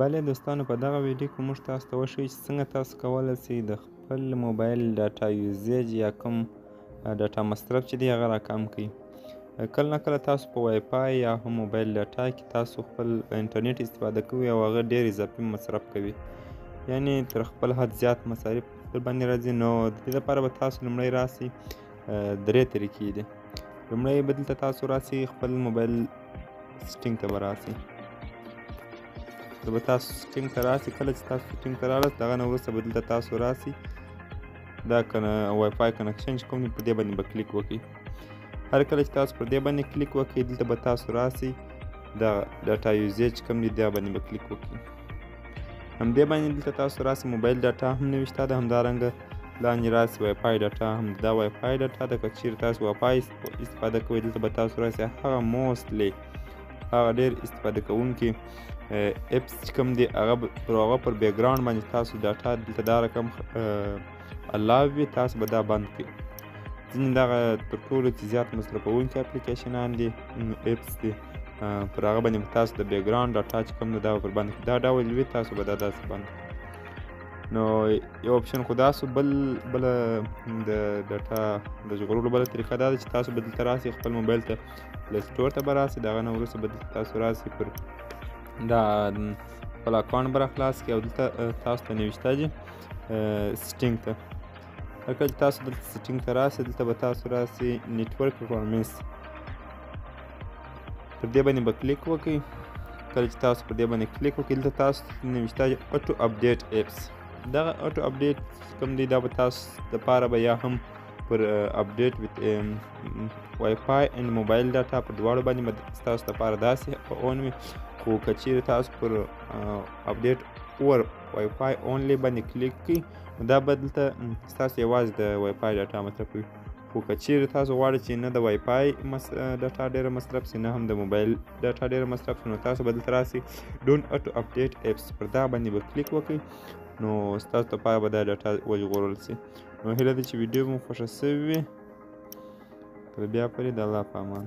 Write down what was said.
بله دوستانو په دغه ویډیو کې موږ تاسو ته وښیو چې څنګه تاسو کولی شئ د خپل موبایل ډاټا یوزیج یا کوم ډاټا مصرف چې دی هغه راکم کړئ کله نا کله تاسو په وای فای یا هم موبایل ډاټا کې تاسو خپل انټرنیټ استفاده کوئ او هغه ډېر اضافي مصرف کوي یعنی تر خپل حد زیات مصارف در باندې راځي نو د دې لپاره به تاسو لومړی راسئ درې طریقې دي لومړی به دلته تاسو راسي خپل موبایل سټینګ ته به راسي به تاسو سټینګ ته راسي کله چې تاسو سټینګ ته راغلاست دغه نه وروسته به دلته تاسو راسي دا کنه وای فای کنکشن چې کوم دی په دې باندې به کلیک وکړي هر کله چې تاسو پر دې باندې کلیک وکړئ دلته به تاسو راسي دا ډاټا یوزیج کوم دی دا باندې به کلیک وکړئ همدې باندې دلته تاسو راسي موبایل ډاټا هم نوي شته ده همدارنګه لاندې راسي وای فای ډاټا هم دا وای فای ډاټا ده که چیرې تاسو وای فای استفاده کوئ دلته به تاسو راسي هغه موستلی هغه ډیر استفاده کوونکي اپس چې کوم دی هغه پر هغه پر بیکګراوند باندې تاسو ډاټا دلته دا رقم الاو وي تاسو به دا بند کړئ ځینې دغه تر ټولو چې زیات مصرفوونکي اپلیکیشنان دي اپس دي پر هغه باندې تاسو د بیکګراوند ډاټا چې کوم ده دا پر بند کړئ دا ډول وي تاسو به دا داسې بند کړئ نو یو اپشن خو دا سو بل بل د ډاټا د ژغورلو بل طریقه دا ده چې تاسو به دلته راسئ خپل موبایل ته پلی سټور ته به راسئ د هغه نه وروسته به دلته تاسو راسئ پر دا خپل اکاونټ به راخلاص کړئ او دلته تاسو ته نوشته دي سټینګ ته هر کله چې تاسو دلته سټینګ ته راسئ دلته به تاسو راسئ نیټورک ریکوایرمنټس پر دې باندې به کلیک وکړئ کله چې تاسو پر دې باندې کلیک وکړئ دلته تاسو نوشته اټو اپډیټ اپس دغه اټو اپډیټ کوم دی دا به تاسو دپاره به یا هم پر اپډیټ وت وای فای اینډ موبایل ډاټا په دواړو باندې به تاسو دپاره داسې اون وي خو که چیرې تاسو پر اپډیټ اور وای فای اونلی باندې کلیک کړئ دا به دلته ستاسو یوازې د وای فای ډاټا مصرفوي خو که چیرې تاسو غواړئ چې نه د وای فای ډاټا ډیره مصرف شي نه هم د موبایل ډاټا ډیره مصرف شي نو تاسو به دلته راسئ ډونټ اټو اپډیټ اپس پر دا باندې به کلیک وکړئ نو ستاسو لپاره به دا ډاټا وژغورل شي نو هیله ده چې ویډیو مو خوښه شوې وي تر بیا پورې د الله په امان